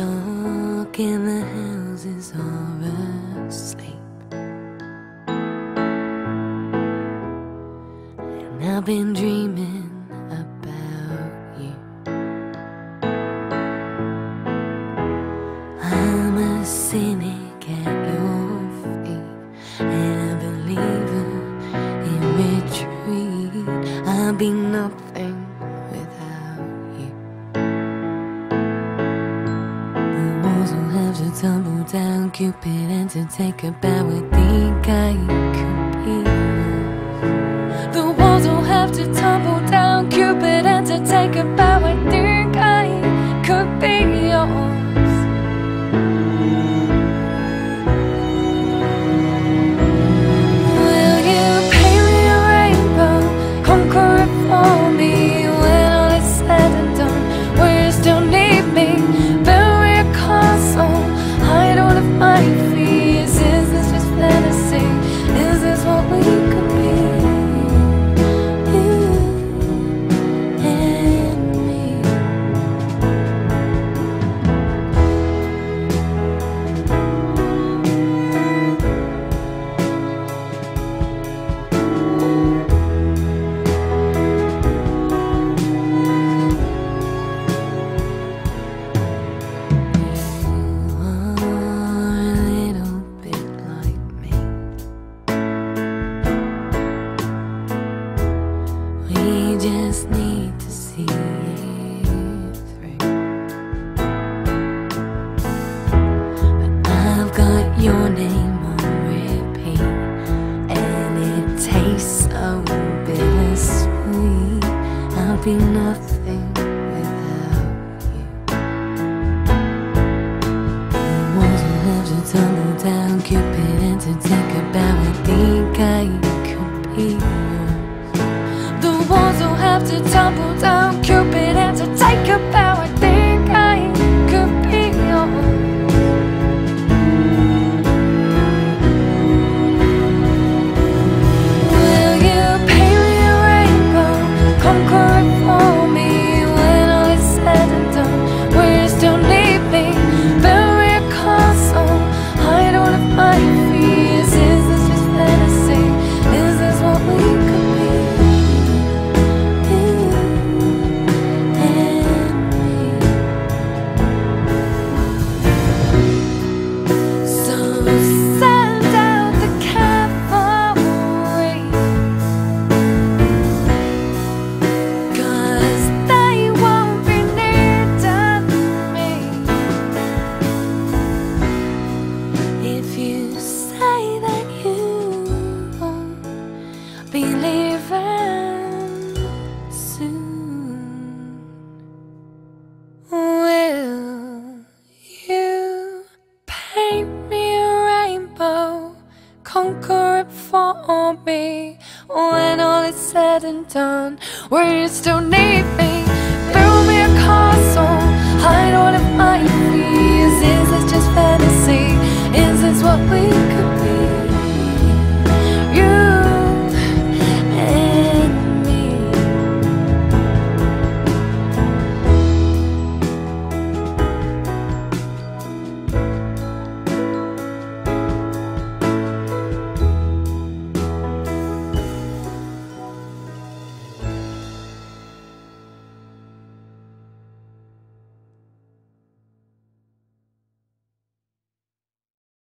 dark and the houses are asleep. And I've been dreaming about you. I'm a cynic at your feet And a believer in retreat. I'll be nothing tumble down Cupid and to take a bow with the guy. just need to see it I've got your name on repeat, and it tastes so bittersweet. I'll be nothing. 他不在 it's said and done, where you still need me.